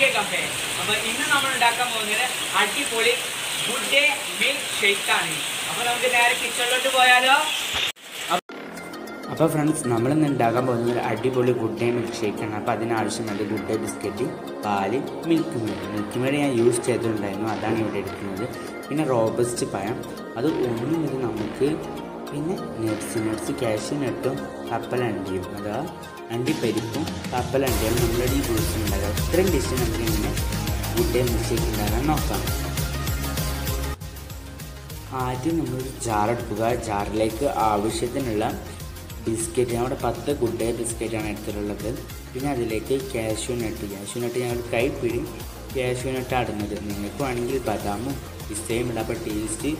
Okay cafe അപ്പൊ ഇന്ന് നമ്മൾ ഉണ്ടാക്കാൻ പോകുന്നത് അടിപൊളി ഗുഡ് ഡേ മിൽക്ക് ആണ്. അപ്പോൾ നമുക്ക് നേരെ കിച്ചണിലോട്ട് പോയാലോ? അപ്പോൾ ഫ്രണ്ട്സ് നമ്മളിന്ന് ഉണ്ടാക്കാൻ പോകുന്നത് ഒരു അടിപൊളി ഗുഡ് ഡേ മിൽക്ക് ഷേക്കാണ് അപ്പോൾ അതിനാവശ്യമായിട്ട് ഗുഡ് ഡേ ബിസ്ക്കറ്റ് പാൽ മിൽക്ക് മേഡ് മിൽക്ക് മേഡ് ഞാൻ യൂസ് ചെയ്തിട്ടുണ്ടായിരുന്നു. അതാണ് ഇവിടെ എടുക്കുന്നത്. പിന്നെ റോബസ്റ്റ് പഴം. അത് ഒന്നും ഇത് നമുക്ക് പിന്നെ നട്സ് നട്സ് കാഷ്യൂ നട്ടും കപ്പലണ്ടിയും അഥവാ അണ്ടിപ്പരിപ്പും കപ്പലണ്ടിയും നമ്മളുടെ ഈ ജ്യൂസ് ഉണ്ടാകാം ഇത്രയും ഡിഷ് നമുക്ക് ഇങ്ങനെ ഗുഡ് മിസ്റ്റേക്ക് ഉണ്ടാകാൻ നോക്കാം. ആദ്യം നമ്മൾ ജാർ എടുക്കുക. ജാറിലേക്ക് ആവശ്യത്തിനുള്ള ബിസ്ക്കറ്റ് നമ്മുടെ പത്ത് ഗുഡ് ബിസ്ക്കറ്റാണ് എടുത്തിട്ടുള്ളത്. പിന്നെ അതിലേക്ക് കാഷ്യൂ നട്ട് കാഷ്യൂ നട്ട് ഞങ്ങൾ കൈപ്പിടി കാഷ്യൂ നട്ട് ഇടുന്നത് നിങ്ങൾക്ക് വേണമെങ്കിൽ ബദാമും പിസ്തയും ഇടാം. അപ്പോൾ ടേസ്റ്റ്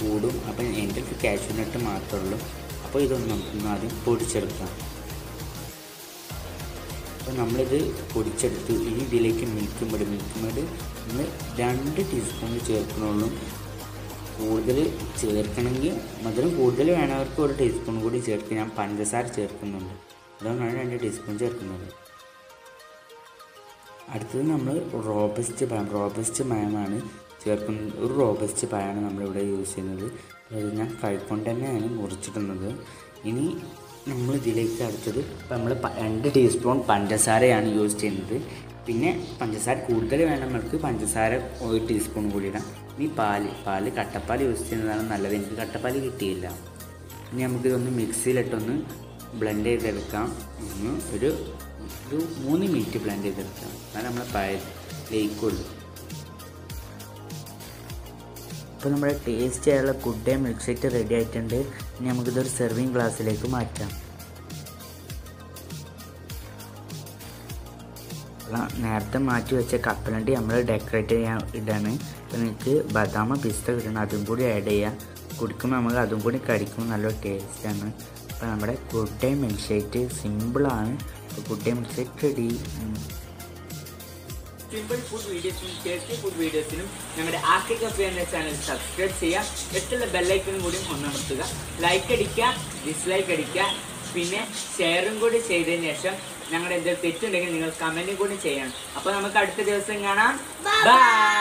കൂടും. അപ്പം എന്റെ അടുത്ത് കാഷ്യൂ നട്ട് മാത്രമേ ഉള്ളൂ അപ്പോൾ ഇതൊന്ന് നമുക്കൊന്ന് ആദ്യം പൊടിച്ചെടുക്കാം. അപ്പോൾ നമ്മളിത് പൊടിച്ചെടുത്തു. ഇനി ഇതിലേക്ക് മിൽക്ക് മേഡ് മിൽക്ക് മേഡ് നമ്മൾ രണ്ട് ടീസ്പൂൺ ചേർക്കണുള്ളൂ. കൂടുതൽ ചേർക്കണമെങ്കിൽ മധുരം കൂടുതൽ വേണവർക്ക് ഒരു ടീസ്പൂൺ കൂടി ചേർക്കും ഞാൻ പഞ്ചസാര ചേർക്കുന്നുണ്ട്. അതുകൊണ്ടാണ് രണ്ട് ടീസ്പൂൺ ചേർക്കുന്നത്. അടുത്തത് നമ്മൾ റോബസ്റ്റ് പഴം. റോബസ്റ്റ് പഴമാണ് ചേർക്കുന്നത് ഒരു റോബസ്റ്റ് പഴമാണ് നമ്മളിവിടെ യൂസ് ചെയ്യുന്നത്. അത് ഞാൻ കൈക്കൊണ്ട് തന്നെയാണ് മുറിച്ചിടുന്നത്. ഇനി നമ്മൾ ഇതിലേക്ക് അടുത്തത് നമ്മൾ രണ്ട് ടീസ്പൂൺ പഞ്ചസാരയാണ് യൂസ് ചെയ്യുന്നത്. പിന്നെ പഞ്ചസാര കൂടുതൽ വേണം നമുക്ക് പഞ്ചസാര ഒരു ടീസ്പൂൺ കൂടി ഇടാം. ഇനി പാൽ പാൽ കട്ടപ്പാൽ യൂസ് ചെയ്യുന്നതാണ് നല്ലത്. എനിക്ക് കട്ടപ്പാൽ കിട്ടിയില്ല. ഇനി നമുക്കിതൊന്ന് മിക്സിയിലിട്ടൊന്ന് ബ്ലെൻഡ് ചെയ്തെടുക്കാം. ഒന്ന് ഒരു ഒരു മൂന്ന് മിനിറ്റ് ബ്ലെൻഡ് ചെയ്തെടുക്കാം. എന്നാൽ നമ്മളെ പായലേക്കുള്ളൂ ഇപ്പോൾ നമ്മുടെ ടേസ്റ്റ് ആയുള്ള good day milk shake ready ആയിട്ടുണ്ട്. ഇനി നമുക്കിതൊരു സെർവിങ് ഗ്ലാസ്സിലേക്ക് മാറ്റാം. നേരത്തെ മാറ്റി വെച്ച കപ്പലണ്ടി നമ്മൾ ഡെക്കറേറ്റ് ചെയ്യാൻ ഇടാണ് അപ്പോൾ നിങ്ങൾക്ക് ബദാമ പിസ്ത കിട്ടണം അതും കൂടി ആഡ് ചെയ്യാം. കുടിക്കുമ്പോൾ നമുക്ക് അതും കൂടി കടിക്കുമ്പോൾ നല്ല ടേസ്റ്റാണ് അപ്പോൾ നമ്മുടെ ഗുഡ് ഡേ മിൽക്ക് ഷേക്ക് സിമ്പിളാണ് അപ്പോൾ good day milk shake ready simple food വീഡിയോസിനും tasty food വീഡിയോസിനും ഞങ്ങളുടെ ആർക്കി കഫേ എന്ന ചാനൽ സബ്സ്ക്രൈബ് ചെയ്യുക എത്തുള്ള ബെല്ലൈക്കനും കൂടി ഒന്നമർത്തുക ലൈക്ക് അടിക്കുക ഡിസ്ലൈക്ക് അടിക്കുക പിന്നെ ഷെയറും കൂടി ചെയ്തതിന് ശേഷം ഞങ്ങളുടെ എന്തെങ്കിലും തെറ്റുണ്ടെങ്കിൽ നിങ്ങൾ കമന്റും കൂടി ചെയ്യണം. അപ്പോൾ നമുക്ക് അടുത്ത ദിവസം കാണാം. ബൈ